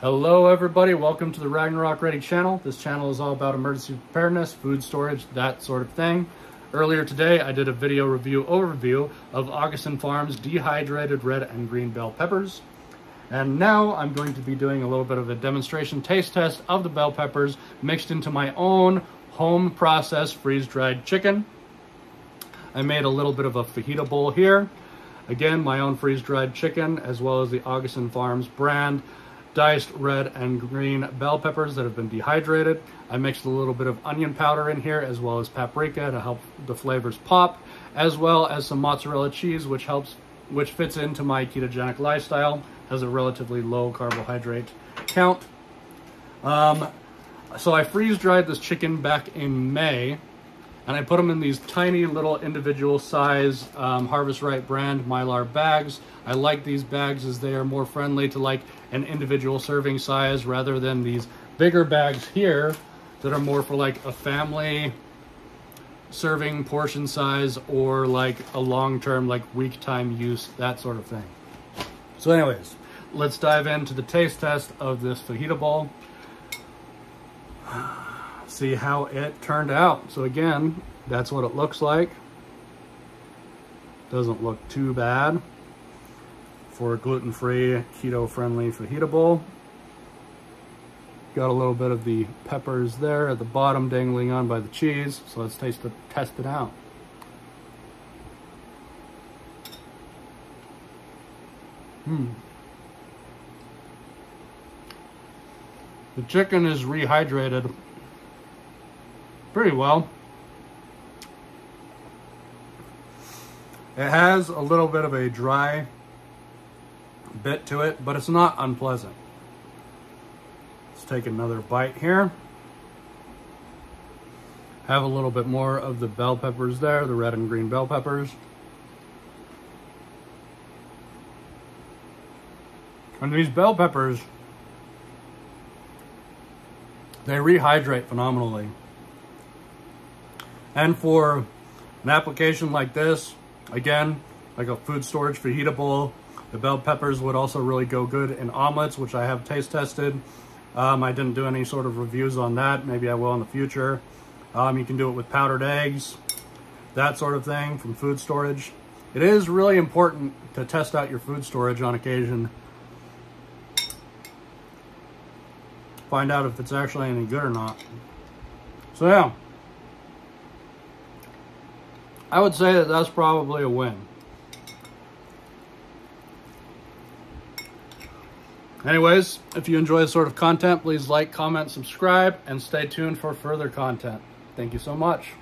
Hello everybody, welcome to the Ragnarok Ready channel. This channel is all about emergency preparedness, food storage, that sort of thing. Earlier today, I did a video review overview of Augason Farms dehydrated red and green bell peppers. And now I'm going to be doing a little bit of a demonstration taste test of the bell peppers mixed into my own home processed freeze-dried chicken. I made a little bit of a fajita bowl here. Again, my own freeze-dried chicken, as well as the Augason Farms brand diced red and green bell peppers that have been dehydrated. I mixed a little bit of onion powder in here as well as paprika to help the flavors pop, as well as some mozzarella cheese which helps which fits into my ketogenic lifestyle, has a relatively low carbohydrate count. Um, so I freeze dried this chicken back in May and I put them in these tiny little individual size um, Harvest Right brand Mylar bags. I like these bags as they are more friendly to like an individual serving size rather than these bigger bags here that are more for like a family serving portion size or like a long-term like week time use, that sort of thing. So anyways, let's dive into the taste test of this fajita bowl see how it turned out. So again, that's what it looks like. Doesn't look too bad for a gluten-free, keto-friendly fajita bowl. Got a little bit of the peppers there at the bottom dangling on by the cheese. So let's taste it, test it out. Hmm. The chicken is rehydrated pretty well. It has a little bit of a dry bit to it, but it's not unpleasant. Let's take another bite here. Have a little bit more of the bell peppers there, the red and green bell peppers. And these bell peppers, they rehydrate phenomenally. And for an application like this, again, like a food storage fajita bowl, the bell peppers would also really go good in omelets, which I have taste tested. Um, I didn't do any sort of reviews on that. Maybe I will in the future. Um, you can do it with powdered eggs, that sort of thing from food storage. It is really important to test out your food storage on occasion. Find out if it's actually any good or not. So yeah. I would say that that's probably a win. Anyways, if you enjoy this sort of content, please like, comment, subscribe, and stay tuned for further content. Thank you so much.